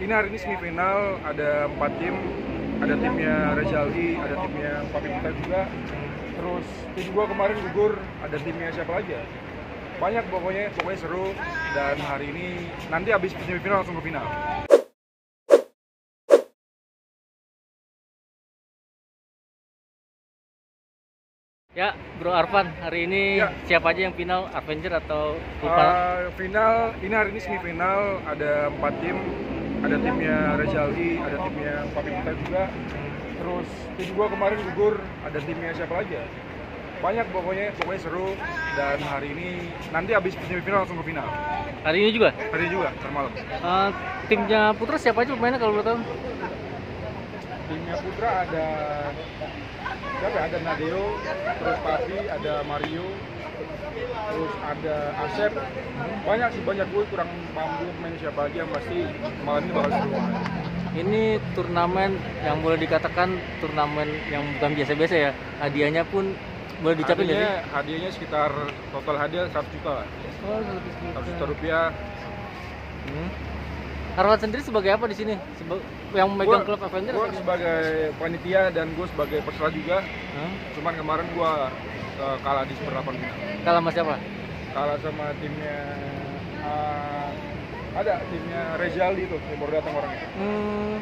ini hari ini semifinal ada empat tim ada timnya Rezaldi ada timnya Papi Buta juga terus tim gua kemarin gugur ada timnya siapa lagi ya banyak pokoknya pokoknya seru dan hari ini nanti habis semifinal langsung ke final Ya, Bro Arfan, hari ini Ya. siapa aja yang final? Avenger atau lupa? Uh, final ini hari ini semifinal ada empat tim ada timnya Rezaldi ada timnya Papi Buta juga. Terus tim gua kemarin gugur ada timnya siapa lagi ya? Banyak pokoknya pokoknya seru. Dan hari ini nanti habis semifinal langsung ke final hari ini juga? hari ini juga ntar malam. Eh, timnya Putra siapa aja pemainnya kalau boleh tahu? Timnya Putra ada siapa ya? ada Nadeo terus Papi ada Mario terus ada Asep banyak sih banyak gue kurang paham dulu main siapa aja yang pasti malam ini bakal seru Ini turnamen yang boleh dikatakan turnamen yang bukan biasa-biasa ya. Hadiahnya pun boleh dicapin ya? hadiahnya, hadiahnya sekitar total hadiah 1 juta lah Oh, 1 juta rupiah Hmm. Sendiri sebagai apa di sini? Seba- yang megang klub Avenger? gue sebagai panitia dan gue sebagai peserta juga Hah? cuman kemarin gue uh, kalah di seperempat final Kalah sama siapa? kalah sama timnya uh, ada timnya Rezaldi tuh yang baru datang orangnya Hmm,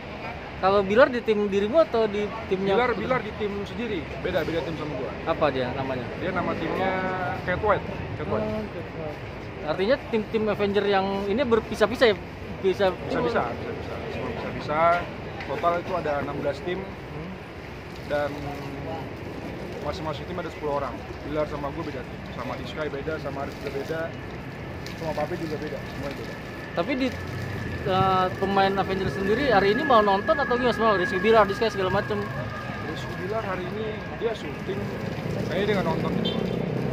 kalau Bilar di tim dirimu atau di timnya? Bilar? Bilar di tim sendiri beda beda tim sama gue Apa dia namanya? dia nama timnya Cat White Cat White Oh, gitu. Artinya tim-tim Avenger yang ini berpisah-pisah ya? Bisa bisa bisa bisa bisa bisa total itu ada 16 tim. Hmm. dan masing-masing tim ada 10 orang. Bilar sama gue beda tim. Sama Disky beda sama Aris juga beda. Sama Papi juga beda. Semua beda. Tapi di uh, pemain Avenger sendiri hari ini mau nonton atau gimana semua? Rizky Bilar, Rizky segala macam. terus Bilar hari ini dia syuting. Kayaknya dia nggak nonton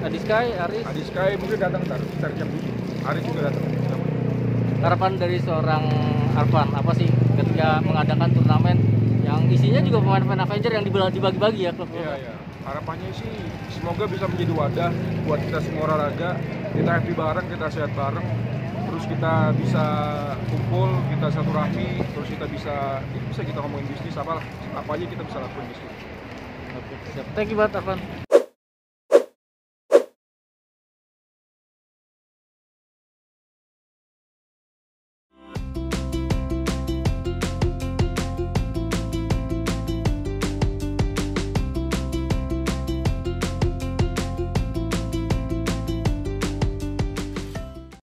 Sky, Aris. Sky mungkin datang ntar. Sekitar jam 7 Aris juga datang Harapan dari seorang Arfan apa sih ketika mengadakan turnamen yang isinya juga pemain-pemain Avenger yang dibagi-bagi ya klub Iya iya. Harapannya sih semoga bisa menjadi wadah buat kita semua olahraga. Kita happy bareng, kita sehat bareng. Terus kita bisa kumpul, kita satu rahmi, terus kita bisa ya bisa kita ngomongin bisnis apa lah. Apa aja kita bisa lakuin di situ. Oke, siap. Thank you banget Arfan.